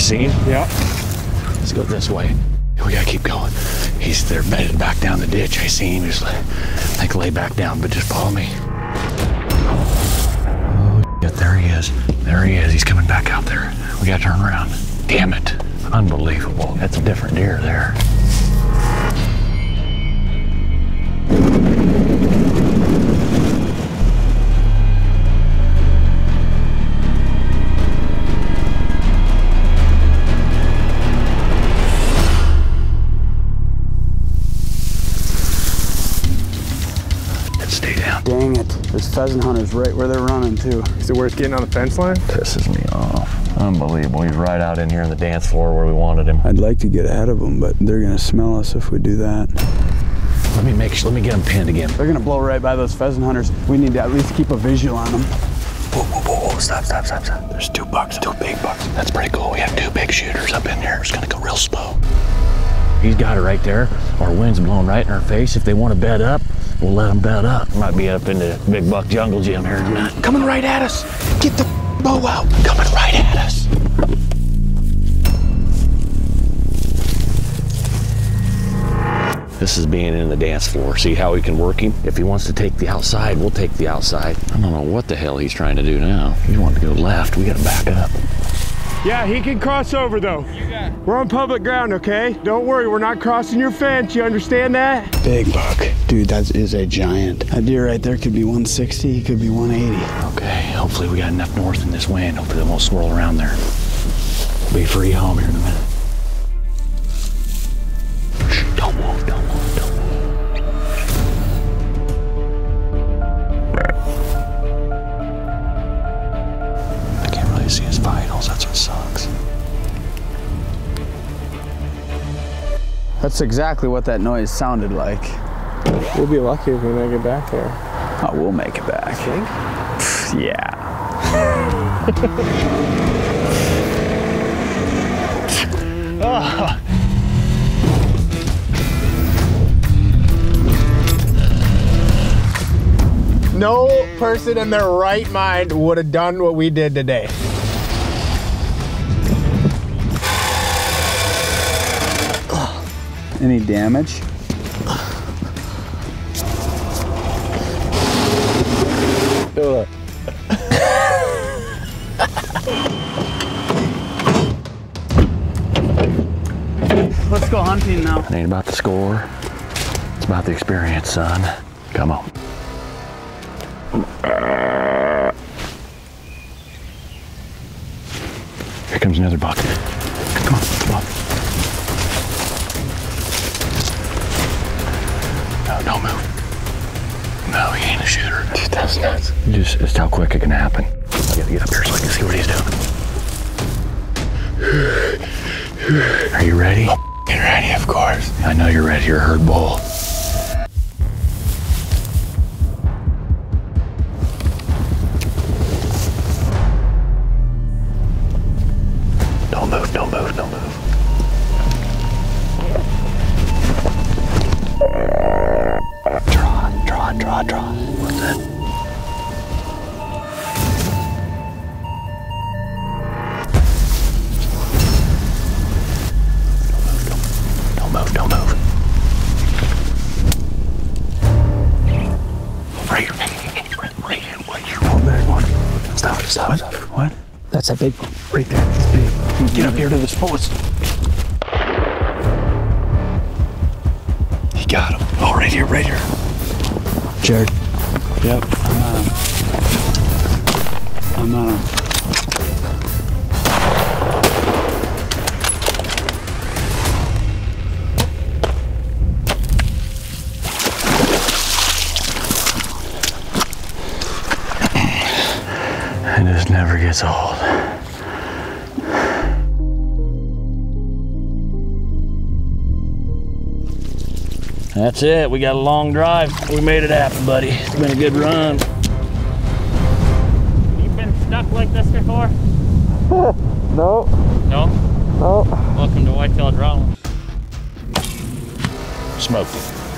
You see him? Yeah. Let's go this way. We gotta keep going. He's there bedded back down the ditch. I see him. Just like, like lay back down, but just follow me. Oh, shit, there he is. There he is. He's coming back out there. We gotta turn around. Damn it. Unbelievable. That's a different deer there. Stay down. Dang it. There's pheasant hunters right where they're running too. Is it worth getting on the fence line? Pisses me off. Unbelievable. He's right out in here on the dance floor where we wanted him. I'd like to get ahead of them, but they're gonna smell us if we do that. Let me make sure. Let me get him pinned again. They're gonna blow right by those pheasant hunters. We need to at least keep a visual on them. Whoa, whoa, whoa, whoa. Stop, stop, stop, stop. There's two bucks, two big bucks. That's pretty cool. We have two big shooters up in there. It's gonna go real slow. He's got it right there. Our wind's blowing right in our face. If they want to bed up, we'll let them bed up. Might be up in the big buck jungle gym here tonight. Coming right at us. Get the bow out. Coming right at us. This is being in the dance floor. See how we can work him? If he wants to take the outside, we'll take the outside. I don't know what the hell he's trying to do now. He wants to go left. We got to back up. Yeah, he can cross over though. We're on public ground, okay? Don't worry, we're not crossing your fence. You understand that? Big buck. Dude, that is a giant. That deer right there could be 160, he could be 180. Okay, hopefully we got enough north in this wind. Hopefully they won't swirl around there. We'll Be free home here in a minute. That's exactly what that noise sounded like. We'll be lucky if we make it back there. Oh, we'll make it back. Think? Pff, Yeah. No person in their right mind would have done what we did today. Any damage? Let's go hunting now. It ain't about the score, it's about the experience, son. Come on. Here comes another buck. Don't move. No, he ain't a shooter. Dude, that's nuts. Just, it's how quick it can happen. I gotta get up here so I can see what he's doing. Are you ready? Get ready, of course. I know you're ready. You're a herd bull. That's a big one. Right there. Big. Get up here to this post. He got him. Oh, right here, right here. Jared, Yep. I'm uh And this never gets old. That's it. We got a long drive. We made it happen, buddy. It's been a good run. You've been stuck like this before? No, No? no. Welcome to Whitetail Adrenaline. Smoked it.